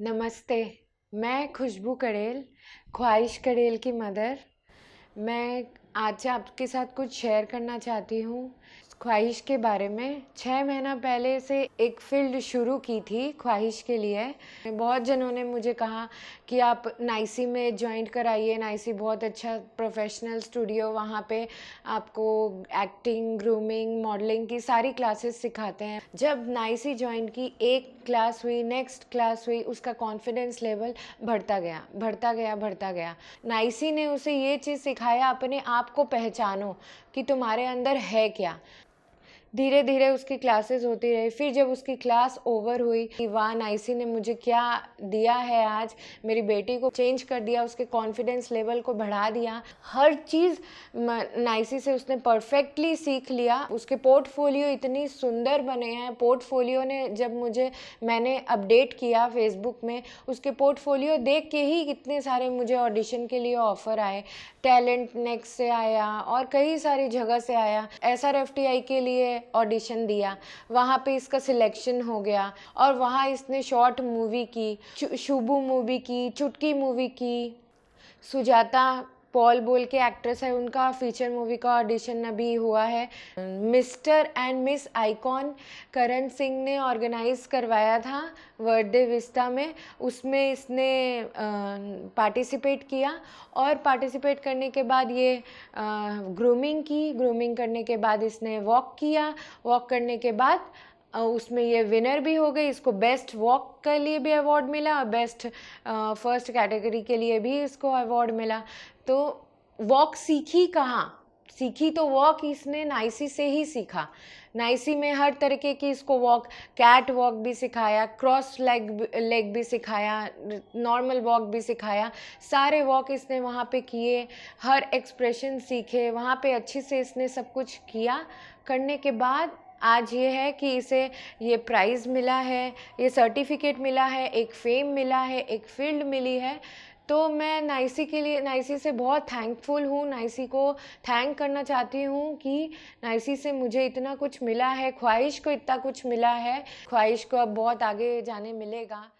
नमस्ते, मैं खुशबू करेल, ख्वाहिश करेल की मदर। मैं आज आपके साथ कुछ शेयर करना चाहती हूँ। ख्वाहिश के बारे में। छः महीना पहले से एक फ़ील्ड शुरू की थी ख्वाहिश के लिए। बहुत जनों ने मुझे कहा कि आप नाइसी में ज्वाइन कराइए। नाइसी बहुत अच्छा प्रोफेशनल स्टूडियो वहाँ पे आपको एक्टिंग ग्रूमिंग मॉडलिंग की सारी क्लासेस सिखाते हैं। जब नाइसी ज्वाइन की, एक क्लास हुई नेक्स्ट क्लास हुई, उसका कॉन्फिडेंस लेवल बढ़ता गया बढ़ता गया बढ़ता गया। नाइसी ने उसे ये चीज़ सिखाया, अपने आप को पहचानो कि तुम्हारे अंदर है क्या। धीरे धीरे उसकी क्लासेस होती रही। फिर जब उसकी क्लास ओवर हुई कि वाह नाइसी ने मुझे क्या दिया है आज? मेरी बेटी को चेंज कर दिया, उसके कॉन्फिडेंस लेवल को बढ़ा दिया। हर चीज़ नाइसी से उसने परफेक्टली सीख लिया। उसके पोर्टफोलियो इतनी सुंदर बने हैं। पोर्टफोलियो ने जब मुझे, मैंने अपडेट किया फेसबुक में, उसके पोर्टफोलियो देख के ही कितने सारे मुझे ऑडिशन के लिए ऑफ़र आए। टैलेंट नेक्स्ट से आया और कई सारी जगह से आया। S R F T I के लिए ऑडिशन दिया, वहाँ पे इसका सिलेक्शन हो गया और वहाँ इसने शॉर्ट मूवी की शुभू मूवी की, चुटकी मूवी की, सुजाता पॉल बोल के एक्ट्रेस है, उनका फीचर मूवी का ऑडिशन अभी हुआ है। Mister and miss icon Karan Singh ने ऑर्गेनाइज करवाया था वर्डे विस्ता में। उसमें इसने पार्टिसिपेट किया और पार्टिसिपेट करने के बाद ये ग्रूमिंग की। ग्रूमिंग करने के बाद इसने वॉक किया। वॉक करने के बाद उसमें ये विनर भी हो गई, इसको बेस्ट वॉक के लिए भी अवार्ड मिला और बेस्ट फ़र्स्ट कैटेगरी के लिए भी इसको अवार्ड मिला। तो वॉक सीखी कहाँ? सीखी तो वॉक इसने नाइसी से ही सीखा। नाइसी में हर तरीके की इसको वॉक कैट वॉक भी सिखाया क्रॉस लेग लेग भी सिखाया नॉर्मल वॉक भी सिखाया। सारे वॉक इसने वहाँ पे किए, हर एक्सप्रेशन सीखे, वहाँ पे अच्छे से इसने सब कुछ किया। करने के बाद आज ये है कि इसे, ये प्राइज़ मिला है, ये सर्टिफिकेट मिला है, एक फेम मिला है, एक फ़ील्ड मिली है। तो मैं नाइसी के लिए नाइसी से बहुत थैंकफुल हूँ। नाइसी को थैंक करना चाहती हूँ कि नाइसी से मुझे इतना कुछ मिला है, ख्वाहिश को इतना कुछ मिला है। ख्वाहिश को अब बहुत आगे जाने मिलेगा।